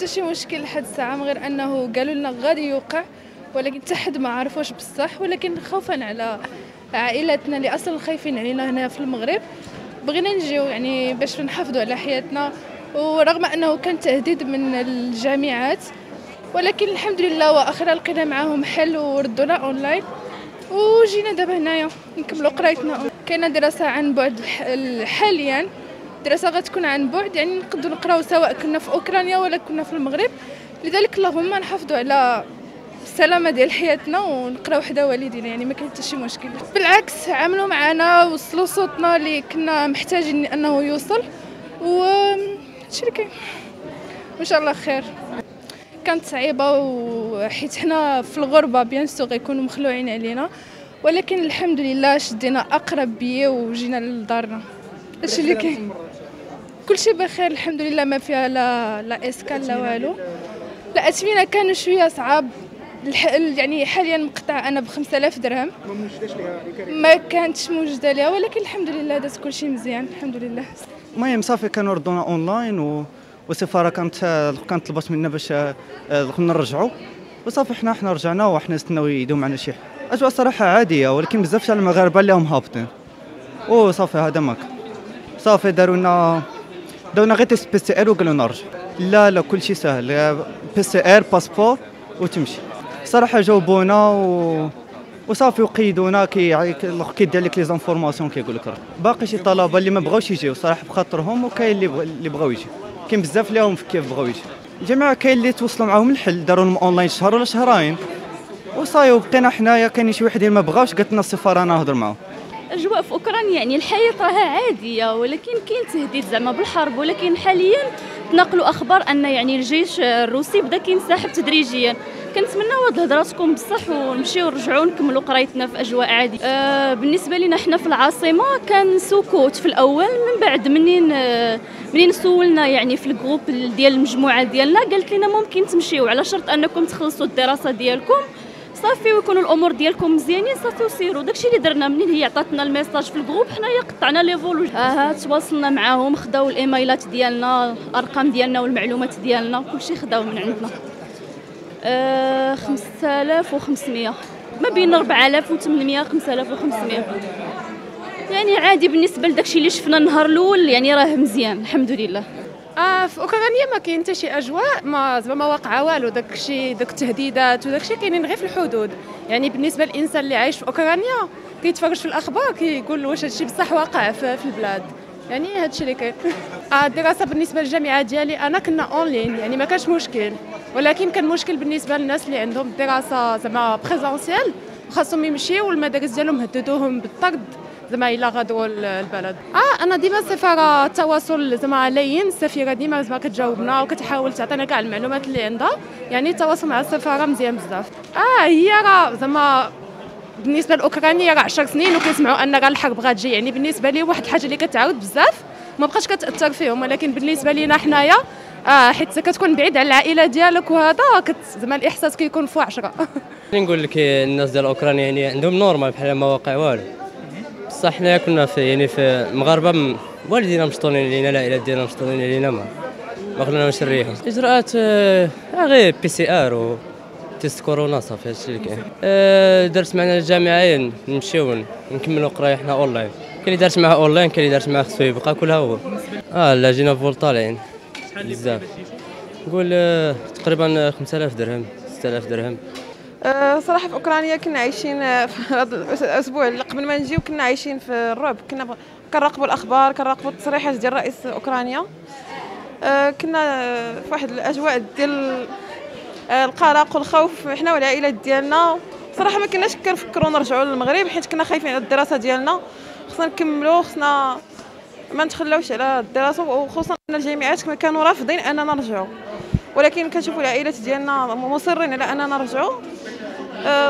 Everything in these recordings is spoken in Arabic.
حتى شي مشكل لحد الساعة من غير أنه قالوا لنا غادي يوقع ولكن حتى حد ما عرفوش بصح ولكن خوفا على عائلتنا اللي أصلا خايفين علينا هنا في المغرب. بغينا نجيو يعني باش نحافظوا على حياتنا ورغم أنه كان تهديد من الجامعات ولكن الحمد لله وأخيرا لقينا معاهم حل وردونا أونلاين. وجينا دابا هنايا نكملوا قرايتنا. كاينة دراسة عن بعد حاليا دراسه غتكون عن بعد يعني نقدروا نقراو سواء كنا في أوكرانيا ولا كنا في المغرب. لذلك اللهم نحافظوا على السلامة ديال حياتنا ونقراو حدا والدينا يعني ما كاين حتى شي مشكل. بالعكس عملوا معنا وصلوا صوتنا اللي كنا محتاجين أنه يوصل. و هادشي اللي كاين وان شاء الله خير. كانت صعيبة وحيت حنا في الغربة بيان سور غيكونوا مخلوعين علينا ولكن الحمد لله شدينا أقرب بيه وجينا لدارنا. هادشي اللي كاين؟ كلشي بخير الحمد لله ما فيها لا لا اسكان لا والو. لا اثمنه كانوا شوية صعاب. يعني حاليا مقطع أنا ب 5000 درهم. ما كانتش موجوده ليها ولكن الحمد لله داز كلشي مزيان الحمد لله المهم صافي كانوا ردونا أونلاين و والسفاره كانت كانت طلبت منا باش نرجعوا وصافي حنا حنا رجعنا وحنا نستناو يدوا معنا شي أجواء صراحة عادية ولكن بزاف تاع المغاربة اللي هم هابطين. وصافي هذا ماك. صافي داروا لنا داروا لنا غير test PCR وقالوا لنا رجع لا لا كل شيء سهل. PCR passeport وتمشي. صراحة جاوبونا و وصافي وقيدونا. كي كيدير لك les informations كيقول لك باقي شي طلبة اللي ما بغاوش يجيو صراحة بخاطرهم وكاين اللي اللي بغاو يجيو. كاين بزاف اللي هم في كيف بغاو يجيو. الجماعه كاين اللي توصلوا معاهم الحل داروا لهم اونلاين شهر ولا شهرين. وصافي وبقينا حنايا. كاين شي واحد ما بغاوش قالت لنا السفارة أنا نهضر معاهم. الأجواء في أوكرانيا يعني الحياة راها عادية ولكن كاين تهديد زعما بالحرب ولكن حاليا تناقلوا أخبار أن يعني الجيش الروسي بدا كينسحب تدريجيا. كنتمناو هاد الهضره تكون بصح ونمشيو نرجعوا نكملوا قرايتنا في أجواء عادية. آه بالنسبة لنا حنا في العاصمة كان سكوت في الأول من بعد منين آه منين سولنا يعني في ال group ديال المجموعة ديالنا قالت لنا ممكن تمشيو على شرط أنكم تخلصوا الدراسة ديالكم. صافي ويكونوا الأمور ديالكم مزيانين صافي وسيروا. داكشي اللي درنا منين؟ هي عطاتنا ال message في ال group. حنايا قطعنا les vols. ها تواصلنا معاهم خداو الايميلات ديالنا الارقام ديالنا والمعلومات ديالنا. كلشي خداو من عندنا. آه 5500 ما بين 4800 5500 يعني عادي بالنسبة لداكشي اللي شفنا النهار الأول يعني راه مزيان الحمد لله. آه في اوكرانيا ما كاين حتى شي أجواء ما زعما ما واقعة والو. داكشي داك التهديدات وداكشي كاينين غير في الحدود. يعني بالنسبة للإنسان اللي عايش في أوكرانيا كيتفرج في الأخبار كيقول واش هادشي بصح واقع في, في البلاد. يعني هادشي اللي كاين. آه الدراسة بالنسبة للجامعة ديالي أنا كنا اونلاين يعني ما كانش مشكل. ولكن كان مشكل بالنسبة للناس اللي عندهم الدراسه زعما présentiel خاصهم يمشيو والمدارس ديالهم هددوهم بالطرد. زعما إلا غادروا البلد. آه أنا ديما السفاره التواصل زعما لين السفيره ديما زعما كتجاوبنا وكتحاول تعطينا كاع المعلومات اللي عندها. يعني التواصل مع السفارة مزيان بزاف. آه هي راه زعما بالنسبة لاوكرانيا راه 10 سنين وكنسمعوا أن راه الحرب غتجي يعني بالنسبة لي واحد الحاجة اللي كتعاود بزاف ما بقاش كتأثر فيهم. ولكن بالنسبة لينا حنايا آه حيت كتكون بعيد على العائلة ديالك وهذا زعما الإحساس كيكون فوق 10 نقول لك الناس ديال أوكرانيا يعني عندهم normal بحال ما واقع والو. بصح حنا كنا في يعني في المغاربه والدينا مشطونين علينا العائلات ديالنا مشطونين علينا ما ما خلاناش نريحوا إجراءات آه غير PCR و test كورونا صافي هادشي اللي كاين. آه درت معنا الجامعين نمشيو نكملوا قراية حنا اونلاين كاين اللي دارت معاه اونلاين كاين اللي دارت معاه خصو يبقى كلها هو. آه لا جينا vol طالعين بزاف. نقول آه تقريبا 5000 درهم 6000 درهم. أه صراحة في أوكرانيا كنا عايشين في هذا الأسبوع اللي قبل ما نجيو كنا عايشين في الرعب. كنا كنراقبوا الأخبار كنراقبوا التصريحات ديال رئيس أوكرانيا. أه كنا في واحد الأجواء ديال القلق والخوف. حنا والعائلات ديالنا صراحة ما كناش كنفكروا نرجعوا للمغرب حيت كنا خايفين على الدراسة ديالنا. خصنا نكملوا خصنا ما نتخلاوش على الدراسة. وخصوصا أن الجامعات كانوا رافضين أننا نرجعوا ولكن كنشوفوا العائلات ديالنا مصرين على أننا نرجعوا آه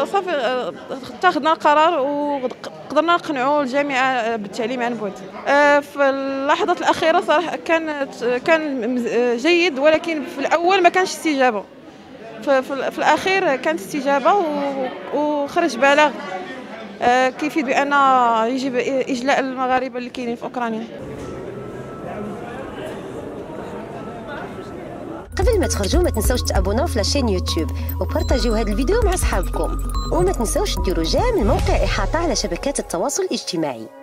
صافي آه اتخذنا القرار وقدرنا نقنعوا الجامعة بالتعليم عن بعد. آه في اللحظات الأخيرة صراحة كانت كان جيد ولكن في الأول ما كانش استجابة. في الأخير كانت استجابة وخرج بلاغ. كيفيد بأن يجب إجلاء المغاربة اللي كاينين في أوكرانيا. قبل ما تخرجوا ما تنسوش تابوناو في la chaîne YouTube وبارطاجيو هذا الفيديو مع اصحابكم وما تنسوش ديروا j'aime الموقع إحاطة على شبكات التواصل الاجتماعي.